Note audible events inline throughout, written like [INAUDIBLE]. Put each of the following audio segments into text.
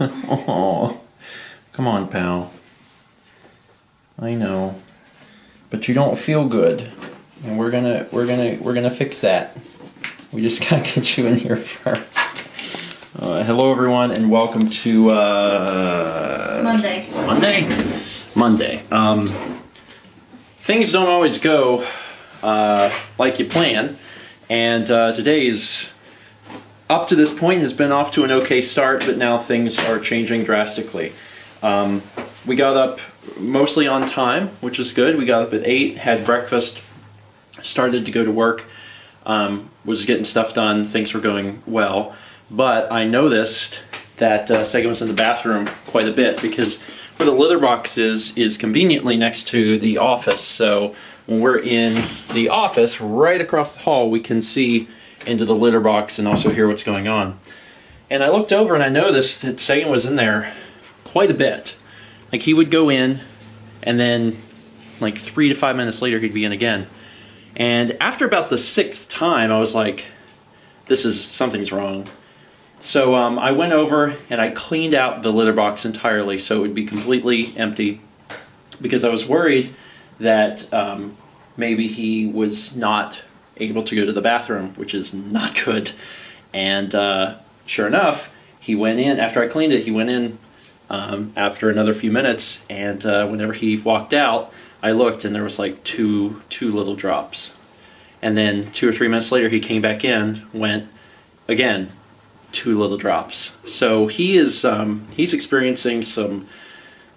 oh, [LAUGHS] come on, pal. I know, but you don't feel good, and we're gonna we're gonna we're gonna fix that. We just [LAUGHS] gotta get you in here first. Uh, hello, everyone, and welcome to uh, Monday. Monday. Monday. Um, things don't always go uh, like you plan, and uh, today's up to this point has been off to an okay start, but now things are changing drastically. Um, we got up mostly on time, which is good. We got up at 8, had breakfast, started to go to work, um, was getting stuff done, things were going well. But I noticed that uh, Sagan was in the bathroom quite a bit because where the litter box is, is conveniently next to the office. So when we're in the office, right across the hall, we can see into the litter box and also hear what's going on. And I looked over and I noticed that Sagan was in there quite a bit. Like he would go in, and then like three to five minutes later he'd be in again. And after about the sixth time, I was like, "This is something's wrong." So um, I went over and I cleaned out the litter box entirely, so it would be completely empty, because I was worried that um, maybe he was not able to go to the bathroom, which is not good. And uh, sure enough, he went in after I cleaned it. He went in um, after another few minutes, and uh, whenever he walked out, I looked and there was like two two little drops. And then two or three minutes later, he came back in, went again, two little drops. So he is um, he's experiencing some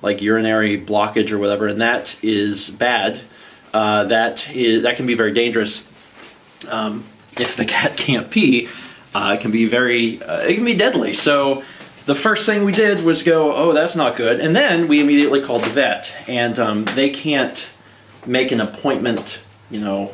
like urinary blockage or whatever, and that is bad. Uh, that is that can be very dangerous. Um, if the cat [LAUGHS] can't pee, uh, it can be very uh, it can be deadly. So the first thing we did was go, oh, that's not good. And then we immediately called the vet, and um, they can't make an appointment, you know,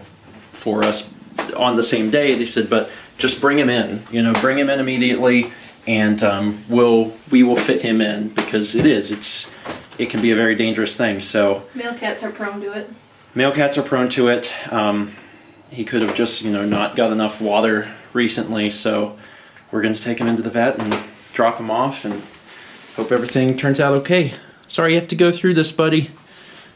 for us on the same day. They said, but just bring him in, you know, bring him in immediately, and um, we'll we will fit him in because it is it's it can be a very dangerous thing. So male cats are prone to it. Male cats are prone to it. Um, he could have just you know not got enough water recently, so we're going to take him into the vet and drop him off and hope everything turns out okay. Sorry you have to go through this, buddy.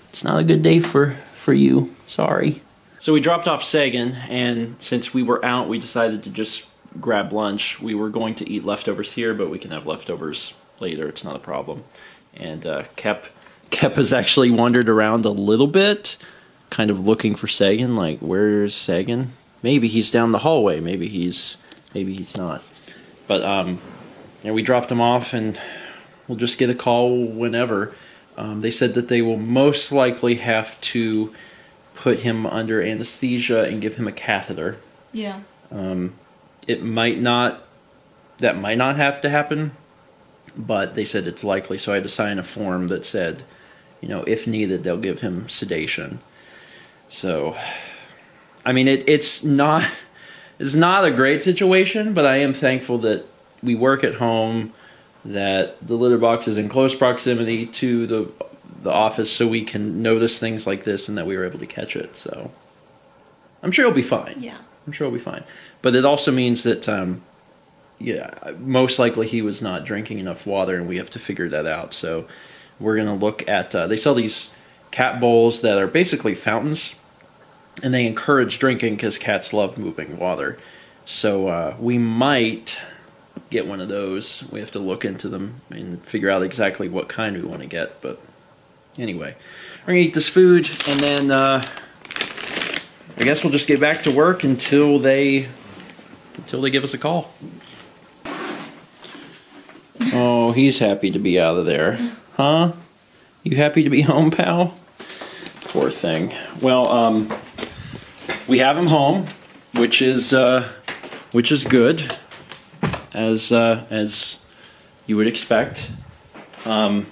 It's not a good day for, for you. Sorry. So we dropped off Sagan, and since we were out, we decided to just grab lunch. We were going to eat leftovers here, but we can have leftovers later. It's not a problem. And uh, Kep, Kep has actually wandered around a little bit, kind of looking for Sagan. Like, where's Sagan? Maybe he's down the hallway. Maybe he's, maybe he's not. But um, and we dropped him off, and we'll just get a call whenever. Um, they said that they will most likely have to put him under anesthesia and give him a catheter. Yeah. Um, it might not, that might not have to happen, but they said it's likely. So I had to sign a form that said, you know, if needed, they'll give him sedation. So, I mean, it, it's not, it's not a great situation, but I am thankful that we work at home, that the litter box is in close proximity to the the office, so we can notice things like this, and that we were able to catch it. So I'm sure it'll be fine. Yeah, I'm sure it'll be fine. But it also means that, um, yeah, most likely he was not drinking enough water, and we have to figure that out. So we're gonna look at. Uh, they sell these cat bowls that are basically fountains, and they encourage drinking because cats love moving water. So uh, we might get one of those. We have to look into them and figure out exactly what kind we want to get. But anyway, we're gonna eat this food and then uh, I guess we'll just get back to work until they until they give us a call. Oh, he's happy to be out of there, huh? You happy to be home, pal? Poor thing. Well, um, we have him home, which is uh, which is good as uh, as you would expect. Um,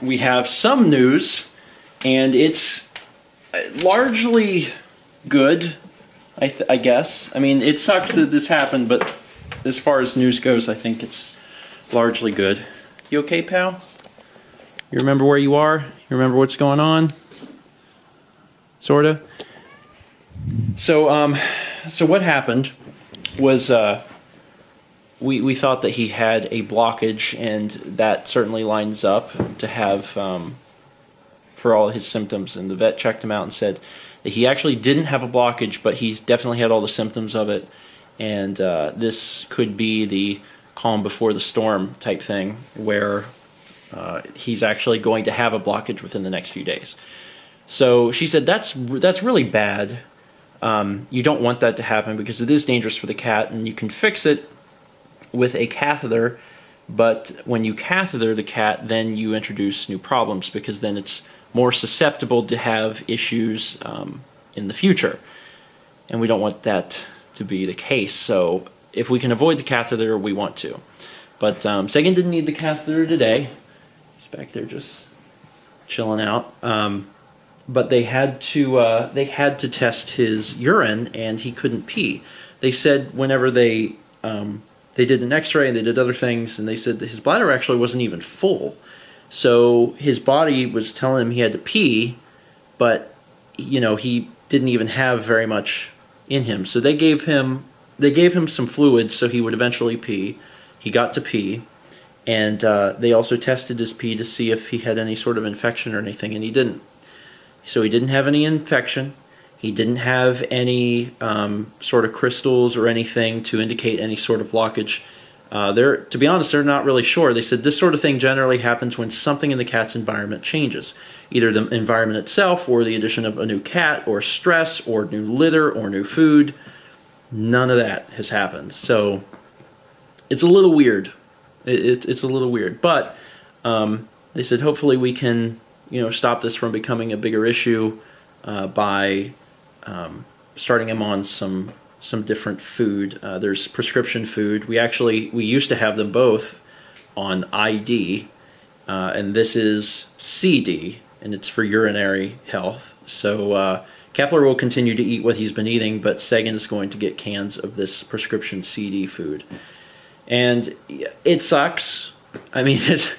we have some news, and it's largely good. I, I guess. I mean, it sucks that this happened, but as far as news goes, I think it's largely good. You okay, pal? You remember where you are? You remember what's going on? Sorta. So, um, so what happened was uh, we, we thought that he had a blockage, and that certainly lines up to have um, for all his symptoms. And the vet checked him out and said that he actually didn't have a blockage, but he's definitely had all the symptoms of it. And uh, this could be the calm before the storm type thing, where uh, he's actually going to have a blockage within the next few days. So she said that's that's really bad. Um, you don't want that to happen because it is dangerous for the cat, and you can fix it with a catheter. But when you catheter the cat, then you introduce new problems because then it's more susceptible to have issues um, in the future. And we don't want that to be the case. So if we can avoid the catheter, we want to. But um, Sagan didn't need the catheter today. He's back there just chilling out. Um, but they had to uh, they had to test his urine, and he couldn't pee. They said whenever they um, they did an X-ray and they did other things, and they said his bladder actually wasn't even full. So his body was telling him he had to pee, but you know he didn't even have very much in him. So they gave him they gave him some fluids so he would eventually pee. He got to pee, and uh, they also tested his pee to see if he had any sort of infection or anything, and he didn't. So he didn't have any infection. He didn't have any um, sort of crystals or anything to indicate any sort of blockage. Uh, they're, to be honest, they're not really sure. They said this sort of thing generally happens when something in the cat's environment changes, either the environment itself or the addition of a new cat or stress or new litter or new food. None of that has happened. So it's a little weird. It, it, it's a little weird. But um, they said hopefully we can you know stop this from becoming a bigger issue uh, by um, starting him on some some different food. Uh, there's prescription food. We actually we used to have them both on ID, uh, and this is CD, and it's for urinary health. So uh, Kepler will continue to eat what he's been eating, but Sagan is going to get cans of this prescription CD food, and it sucks. I mean [LAUGHS] it.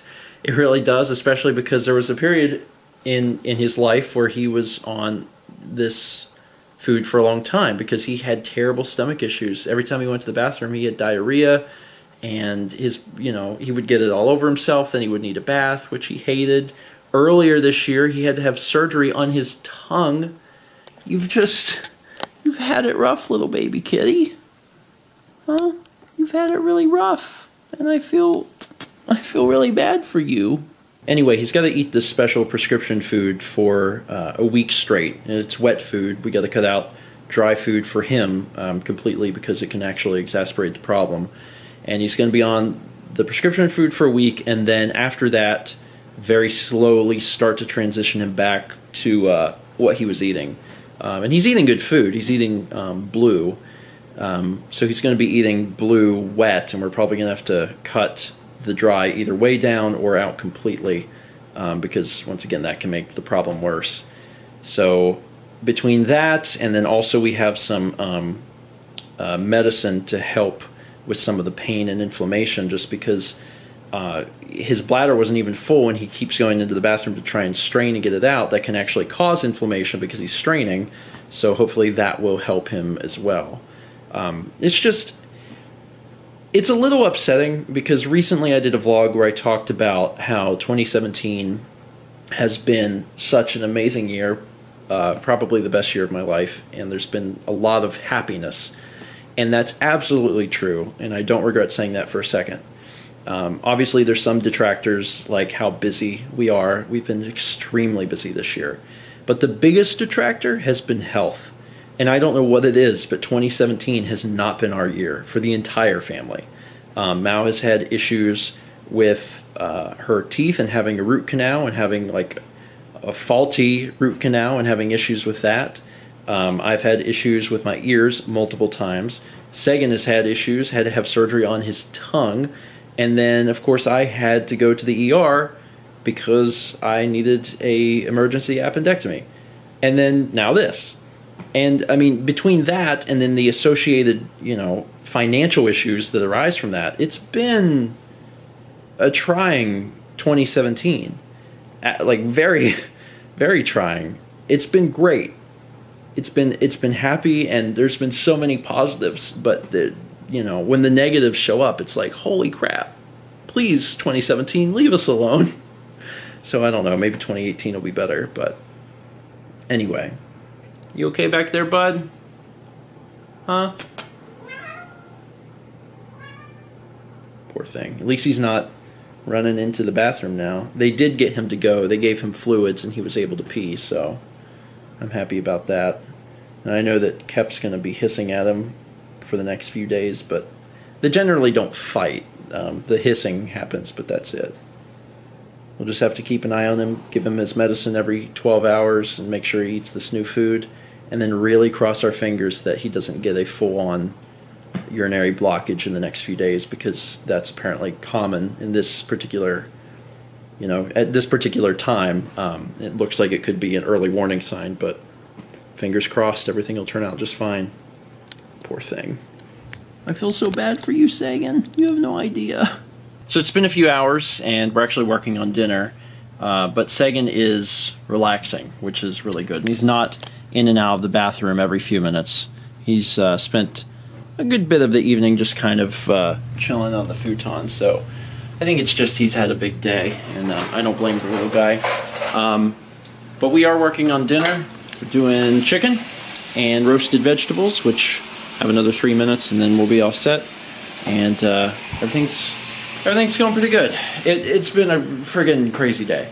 It really does, especially because there was a period in in his life where he was on this food for a long time because he had terrible stomach issues. Every time he went to the bathroom, he had diarrhea, and his you know he would get it all over himself. Then he would need a bath, which he hated. Earlier this year, he had to have surgery on his tongue. You've just you've had it rough, little baby kitty. Huh? You've had it really rough, and I feel I feel really bad for you. Anyway, he's got to eat this special prescription food for uh, a week straight, and it's wet food. We got to cut out dry food for him um, completely because it can actually exacerbate the problem. And he's going to be on the prescription food for a week, and then after that, very slowly start to transition him back to uh, what he was eating. Um, and he's eating good food. He's eating um, blue. Um, so he's going to be eating blue wet, and we're probably going to have to cut the dry either way down or out completely um, because once again that can make the problem worse. So between that and then also we have some um, uh, medicine to help with some of the pain and inflammation just because uh, his bladder wasn't even full and he keeps going into the bathroom to try and strain and get it out. That can actually cause inflammation because he's straining so hopefully that will help him as well. Um, it's just it's a little upsetting because recently I did a vlog where I talked about how 2017 has been such an amazing year, uh, probably the best year of my life, and there's been a lot of happiness. And that's absolutely true, and I don't regret saying that for a second. Um, obviously, there's some detractors like how busy we are. We've been extremely busy this year. But the biggest detractor has been health. And I don't know what it is, but 2017 has not been our year for the entire family. Um, Mal has had issues with uh, her teeth and having a root canal and having like a faulty root canal and having issues with that. Um, I've had issues with my ears multiple times. Sagan has had issues, had to have surgery on his tongue. And then, of course, I had to go to the ER because I needed a emergency appendectomy. And then now this. And I mean, between that and then the associated, you know, financial issues that arise from that, it's been a trying 2017. Like very, [LAUGHS] very trying. It's been great. It's been it's been happy, and there's been so many positives, but the you know, when the negatives show up, it's like, holy crap! Please, 2017, leave us alone. [LAUGHS] So I don't know. Maybe 2018 will be better, but anyway, you okay back there, bud? Huh? Poor thing. At least he's not running into the bathroom now. They did get him to go. They gave him fluids and he was able to pee, so I'm happy about that. And I know that Kep's going to be hissing at him for the next few days, but they generally don't fight. Um, the hissing happens, but that's it. We'll just have to keep an eye on him, give him his medicine every 12 hours, and make sure he eats this new food, and then really cross our fingers that he doesn't get a full on urinary blockage in the next few days because that's apparently common in this particular you know at this particular time. Um, it looks like it could be an early warning sign but fingers crossed everything will turn out just fine. Poor thing. I feel so bad for you sagan. You have no idea. So it's been a few hours and we're actually working on dinner uh, but sagan is relaxing which is really good. And he's not in and out of the bathroom every few minutes he's uh, spent a good bit of the evening just kind of uh, chilling on the futon. So I think it's just he's had a big day, and uh, I don't blame the little guy. Um, but we are working on dinner. We're doing chicken and roasted vegetables, which have another three minutes, and then we'll be all set. And uh, everything's everything's going pretty good. It, has been a friggin' crazy day.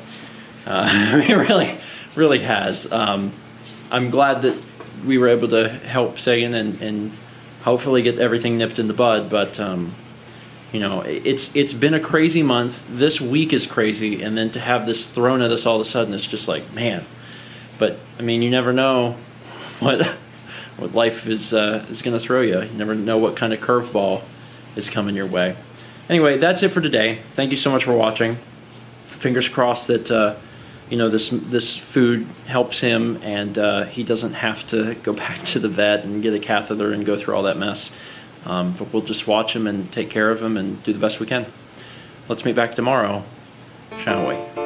Uh, [LAUGHS] it really, really has. Um, I'm glad that we were able to help Sagan and, and hopefully get everything nipped in the bud. But um, you know, it's it's been a crazy month. This week is crazy, and then to have this thrown at us all of a sudden, it's just like man. But I mean, you never know what [LAUGHS] what life is uh, is going to throw you. You never know what kind of curveball is coming your way. Anyway, that's it for today. Thank you so much for watching. Fingers crossed that. Uh, you know this this food helps him and uh, he doesn't have to go [LAUGHS] back to the vet and get a catheter and go through all that mess. Um, but we'll just watch him and take care of him and do the best we can. Let's meet back tomorrow shall we